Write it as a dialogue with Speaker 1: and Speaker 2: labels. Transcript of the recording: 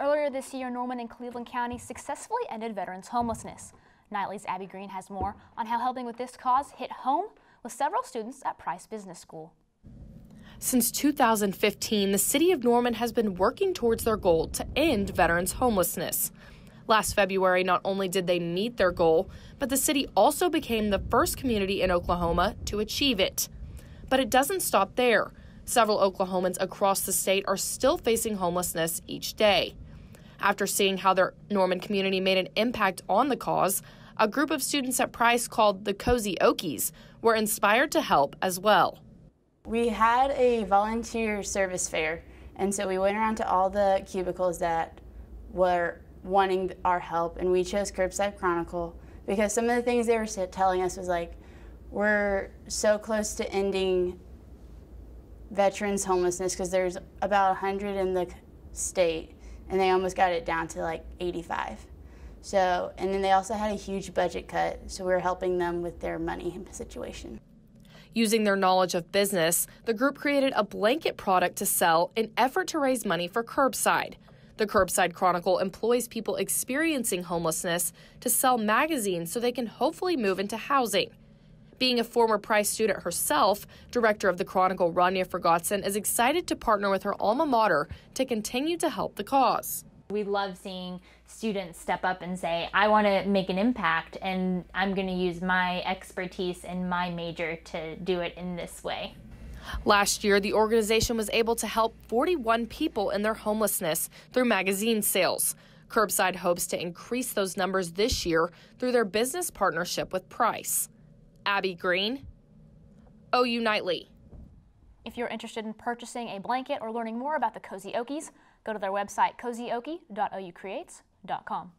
Speaker 1: Earlier this year, Norman and Cleveland County successfully ended veterans homelessness. Nightly's Abby Green has more on how helping with this cause hit home with several students at Price Business School.
Speaker 2: Since 2015, the city of Norman has been working towards their goal to end veterans homelessness. Last February, not only did they meet their goal, but the city also became the first community in Oklahoma to achieve it. But it doesn't stop there. Several Oklahomans across the state are still facing homelessness each day. After seeing how their Norman community made an impact on the cause, a group of students at Price called the Cozy Okies were inspired to help as well.
Speaker 3: We had a volunteer service fair, and so we went around to all the cubicles that were wanting our help, and we chose Curbside Chronicle because some of the things they were telling us was like, we're so close to ending veterans homelessness because there's about 100 in the state and they almost got it down to like 85 so and then they also had a huge budget cut so we were helping them with their money situation
Speaker 2: Using their knowledge of business, the group created a blanket product to sell in effort to raise money for Curbside. The Curbside Chronicle employs people experiencing homelessness to sell magazines so they can hopefully move into housing. Being a former Price student herself, director of the Chronicle, Ranya Forgotson, is excited to partner with her alma mater to continue to help the cause.
Speaker 4: We love seeing students step up and say, I want to make an impact and I'm going to use my expertise and my major to do it in this way.
Speaker 2: Last year, the organization was able to help 41 people in their homelessness through magazine sales. Curbside hopes to increase those numbers this year through their business partnership with Price. Abby Green, OU Nightly.
Speaker 1: If you're interested in purchasing a blanket or learning more about the Cozy Okies, go to their website cozyokie.oucreates.com.